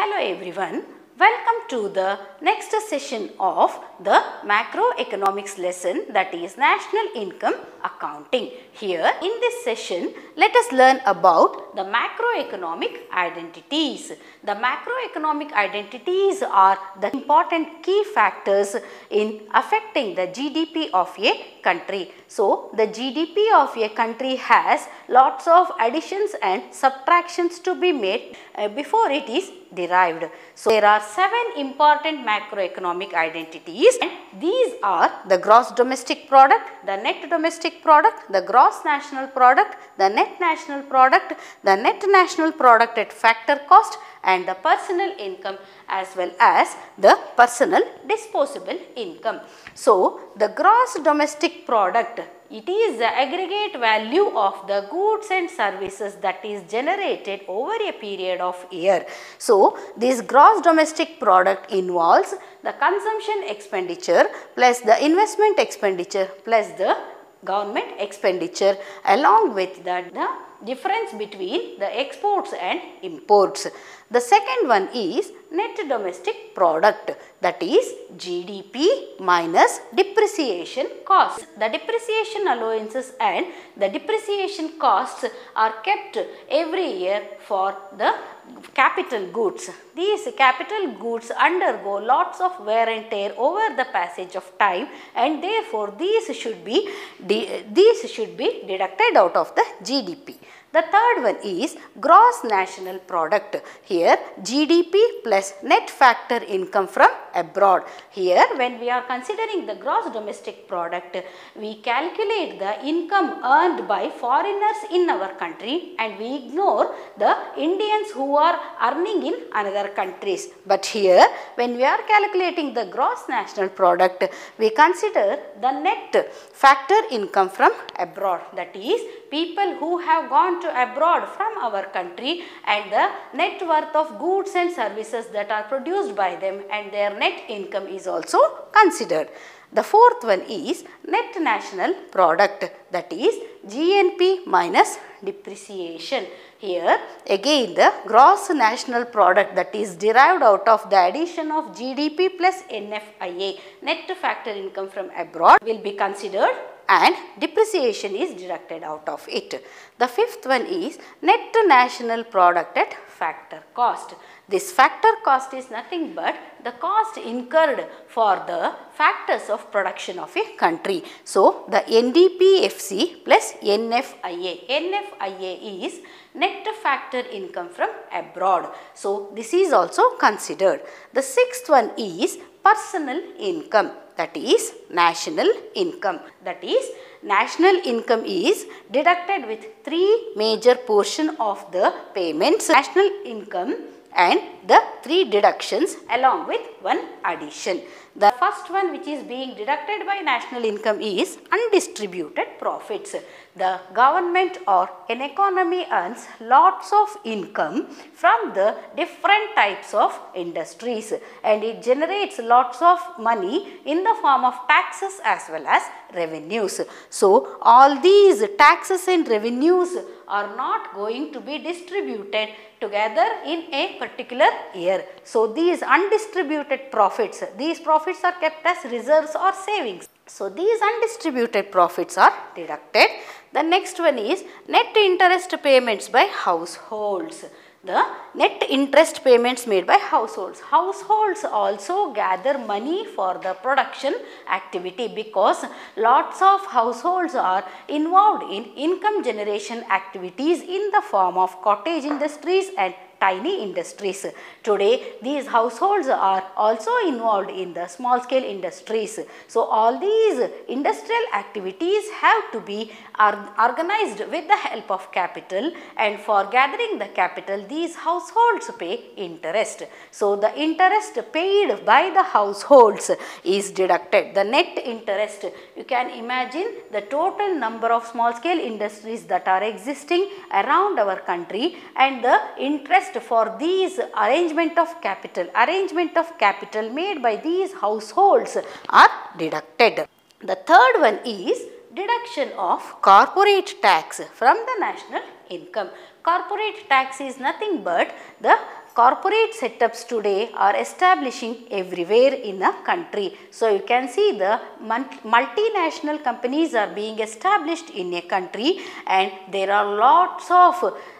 Hello everyone, welcome to the next session of the macroeconomics lesson that is national income accounting. Here in this session, let us learn about the macroeconomic identities. The macroeconomic identities are the important key factors in affecting the GDP of a country. So, the GDP of a country has lots of additions and subtractions to be made uh, before it is derived. So, there are seven important macroeconomic identities and these are the gross domestic product, the net domestic product, the gross national product, the net national product, the net national product at factor cost and the personal income as well as the personal disposable income. So, the gross domestic product it is the aggregate value of the goods and services that is generated over a period of year. So, this gross domestic product involves the consumption expenditure plus the investment expenditure plus the government expenditure along with that the difference between the exports and imports. The second one is net domestic product that is GDP minus depreciation costs. The depreciation allowances and the depreciation costs are kept every year for the capital goods. These capital goods undergo lots of wear and tear over the passage of time and therefore these should be these should be deducted out of the GDP. The third one is gross national product. Here GDP plus net factor income from abroad. Here when we are considering the gross domestic product, we calculate the income earned by foreigners in our country and we ignore the Indians who are earning in another countries. But here when we are calculating the gross national product, we consider the net factor income from abroad. That is people who have gone to abroad from our country and the net worth of goods and services that are produced by them and their net income is also considered. The fourth one is net national product that is GNP minus depreciation. Here again the gross national product that is derived out of the addition of GDP plus NFIA net factor income from abroad will be considered and depreciation is deducted out of it. The fifth one is net national product at factor cost. This factor cost is nothing but the cost incurred for the factors of production of a country. So, the NDPFC plus NFIA. NFIA is net factor income from abroad. So, this is also considered. The sixth one is personal income that is national income that is national income is deducted with three major portion of the payments national income and the three deductions along with one addition. The first one which is being deducted by national income is undistributed profits. The government or an economy earns lots of income from the different types of industries and it generates lots of money in the form of taxes as well as revenues. So, all these taxes and revenues are not going to be distributed together in a particular year. So, these undistributed profits, these profits are kept as reserves or savings. So, these undistributed profits are deducted. The next one is net interest payments by households the net interest payments made by households. Households also gather money for the production activity because lots of households are involved in income generation activities in the form of cottage industries and tiny industries. Today these households are also involved in the small scale industries. So, all these industrial activities have to be organized with the help of capital and for gathering the capital these households pay interest. So, the interest paid by the households is deducted. The net interest you can imagine the total number of small scale industries that are existing around our country and the interest for these arrangement of capital, arrangement of capital made by these households are deducted. The third one is deduction of corporate tax from the national income. Corporate tax is nothing but the corporate setups today are establishing everywhere in a country. So, you can see the multinational companies are being established in a country and there are lots of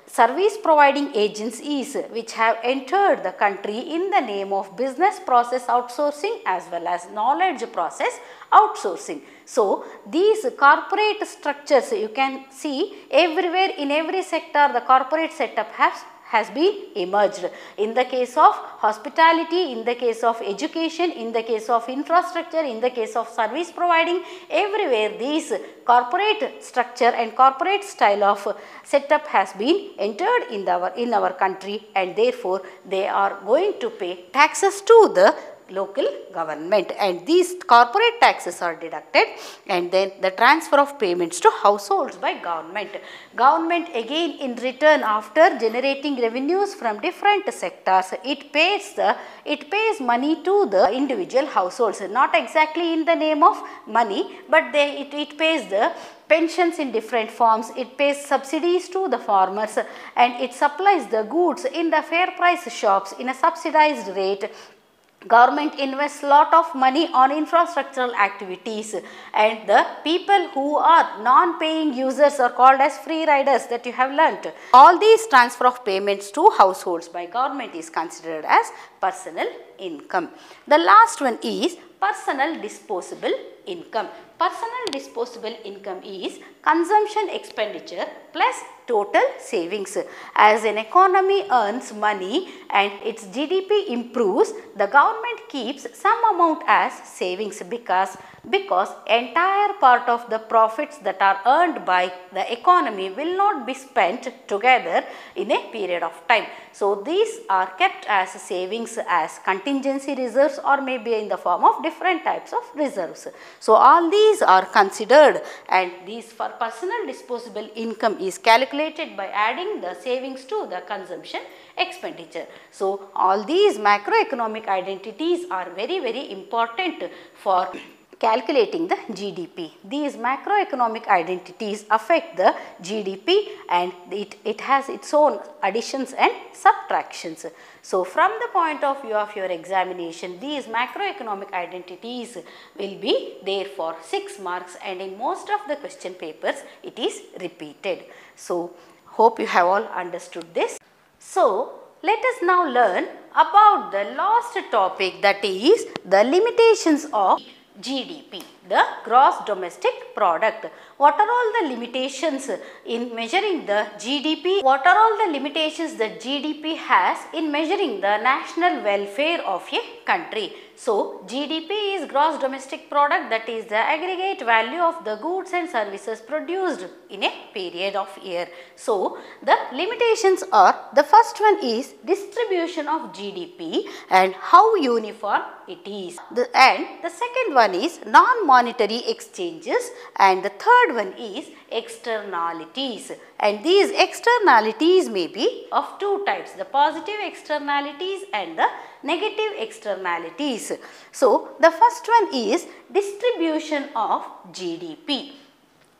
service providing agencies which have entered the country in the name of business process outsourcing as well as knowledge process outsourcing. So, these corporate structures you can see everywhere in every sector the corporate setup has has been emerged. In the case of hospitality, in the case of education, in the case of infrastructure, in the case of service providing, everywhere these corporate structure and corporate style of setup has been entered in our, in our country and therefore they are going to pay taxes to the local government. And these corporate taxes are deducted and then the transfer of payments to households by government. Government again in return after generating revenues from different sectors it pays the it pays money to the individual households. Not exactly in the name of money but they it, it pays the pensions in different forms, it pays subsidies to the farmers and it supplies the goods in the fair price shops in a subsidized rate government invests lot of money on infrastructural activities and the people who are non-paying users are called as free riders that you have learnt. All these transfer of payments to households by government is considered as personal income. The last one is personal disposable income. Personal disposable income is consumption expenditure plus total savings. As an economy earns money and its GDP improves, the government keeps some amount as savings because because entire part of the profits that are earned by the economy will not be spent together in a period of time. So, these are kept as savings as contingency reserves or maybe in the form of different types of reserves. So, all these are considered and these for personal disposable income is calculated by adding the savings to the consumption expenditure. So, all these macroeconomic identities are very very important for calculating the GDP. These macroeconomic identities affect the GDP and it, it has its own additions and subtractions. So, from the point of view of your examination, these macroeconomic identities will be there for 6 marks and in most of the question papers it is repeated. So, hope you have all understood this. So, let us now learn about the last topic that is the limitations of GDP, the gross domestic product. What are all the limitations in measuring the GDP? What are all the limitations that GDP has in measuring the national welfare of a country? So, GDP is gross domestic product that is the aggregate value of the goods and services produced in a period of year. So, the limitations are the first one is distribution of GDP and how uniform it is. The, and the second one is non-monetary exchanges. And the third one is externalities. And these externalities may be of two types the positive externalities and the negative externalities. So, the first one is distribution of GDP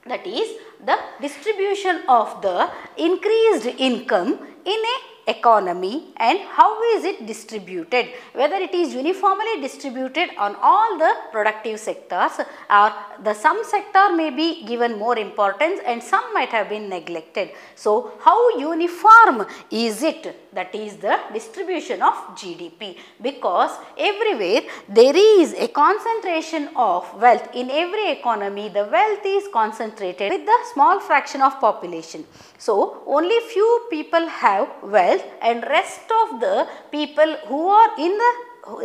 that is the distribution of the increased income in a economy and how is it distributed whether it is uniformly distributed on all the productive sectors or the some sector may be given more importance and some might have been neglected. So, how uniform is it that is the distribution of GDP because everywhere there is a concentration of wealth in every economy the wealth is concentrated with the small fraction of population. So, only few people have wealth and rest of the people who are in the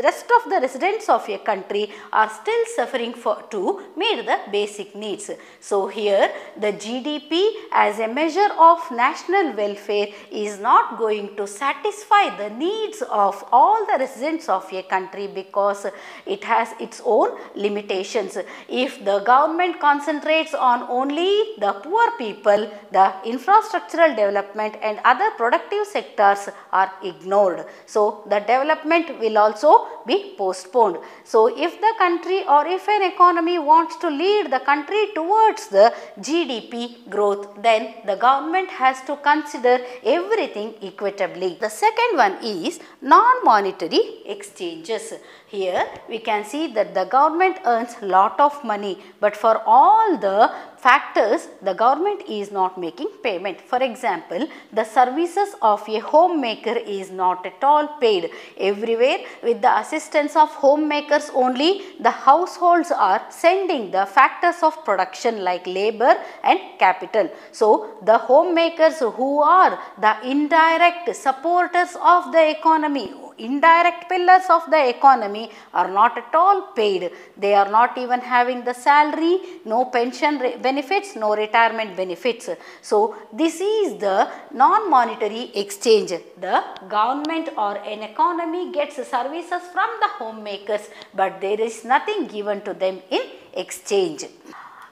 rest of the residents of a country are still suffering for to meet the basic needs. So, here the GDP as a measure of national welfare is not going to satisfy the needs of all the residents of a country because it has its own limitations. If the government concentrates on only the poor people, the infrastructural development and other productive sectors are ignored. So, the development will also be postponed. So, if the country or if an economy wants to lead the country towards the GDP growth, then the government has to consider everything equitably. The second one is non-monetary exchanges. Here we can see that the government earns lot of money, but for all the factors the government is not making payment. For example, the services of a homemaker is not at all paid. Everywhere with the assistance of homemakers only the households are sending the factors of production like labor and capital. So, the homemakers who are the indirect supporters of the economy indirect pillars of the economy are not at all paid. They are not even having the salary, no pension benefits, no retirement benefits. So, this is the non-monetary exchange. The government or an economy gets services from the homemakers, but there is nothing given to them in exchange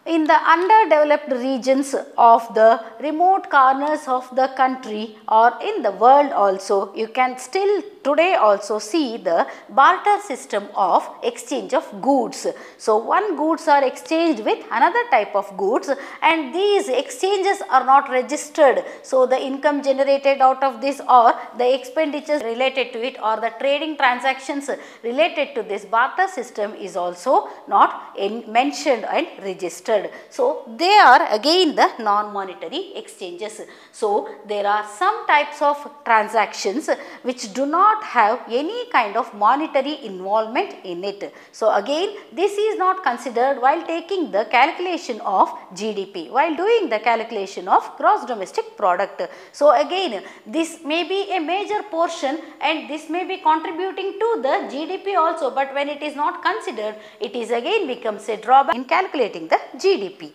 in the underdeveloped regions of the remote corners of the country or in the world also you can still today also see the barter system of exchange of goods. So, one goods are exchanged with another type of goods and these exchanges are not registered. So, the income generated out of this or the expenditures related to it or the trading transactions related to this barter system is also not mentioned and registered. So, they are again the non-monetary exchanges. So, there are some types of transactions which do not not have any kind of monetary involvement in it. So, again this is not considered while taking the calculation of GDP, while doing the calculation of gross domestic product. So, again this may be a major portion and this may be contributing to the GDP also, but when it is not considered it is again becomes a drawback in calculating the GDP.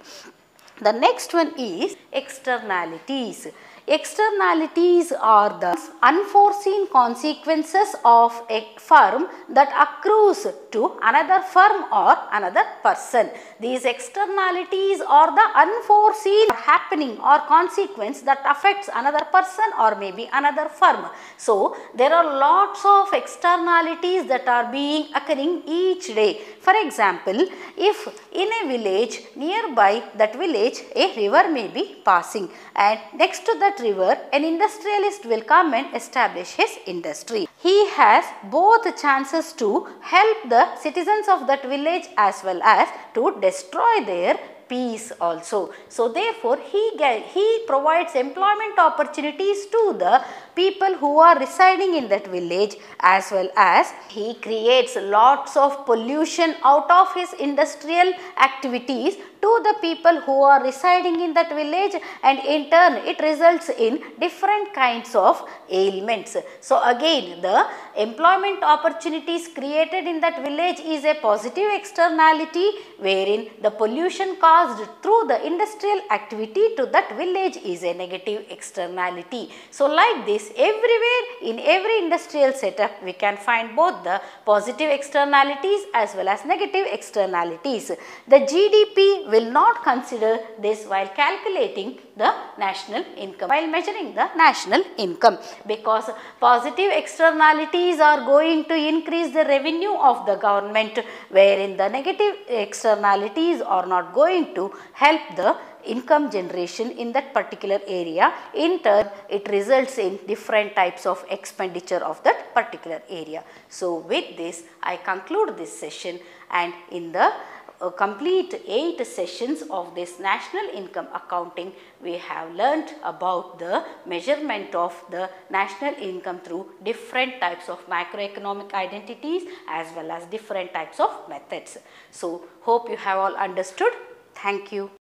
The next one is externalities. Externalities are the unforeseen consequences of a firm that accrues to another firm or another person. These externalities are the unforeseen happening or consequence that affects another person or maybe another firm. So, there are lots of externalities that are being occurring each day. For example, if in a village nearby that village a river may be passing and next to that river an industrialist will come and establish his industry. He has both chances to help the citizens of that village as well as to destroy their peace also. So, therefore, he, get, he provides employment opportunities to the people who are residing in that village as well as he creates lots of pollution out of his industrial activities to the people who are residing in that village and in turn it results in different kinds of ailments. So, again the employment opportunities created in that village is a positive externality wherein the pollution caused through the industrial activity to that village is a negative externality. So, like this everywhere in every industrial setup we can find both the positive externalities as well as negative externalities. The GDP will not consider this while calculating the national income, while measuring the national income because positive externalities are going to increase the revenue of the government wherein the negative externalities are not going to help the income generation in that particular area. In turn, it results in different types of expenditure of that particular area. So, with this, I conclude this session and in the uh, complete 8 sessions of this national income accounting, we have learnt about the measurement of the national income through different types of macroeconomic identities as well as different types of methods. So, hope you have all understood. Thank you.